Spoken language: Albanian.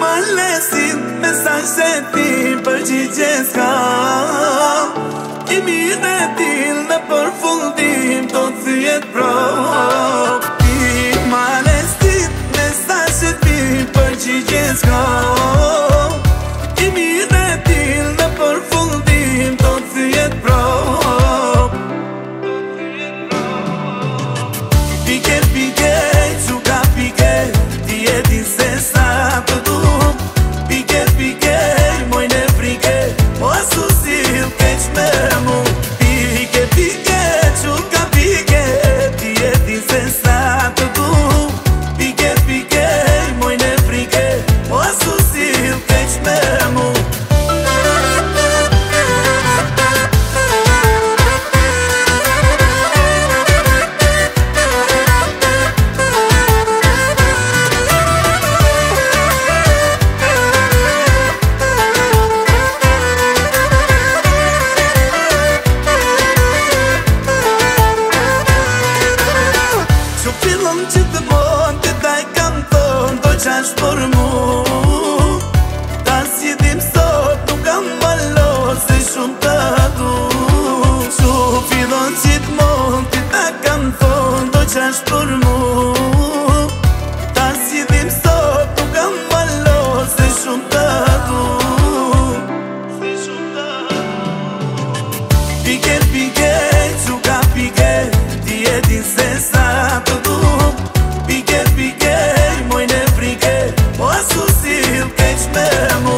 ma lesin Me sa shëti për që gjes ka Kimi dhe dil në për fundim Do të si jet pro Kimi dhe t'il në për fundim Tot si jet pro është për mu Ta si tim sot nuk kam balo se shumë të du Shufi do në qitë mund ti ta kam thonë do që është për mu Piket, piket, që ka piket, ti e din se sa të du Eu quero és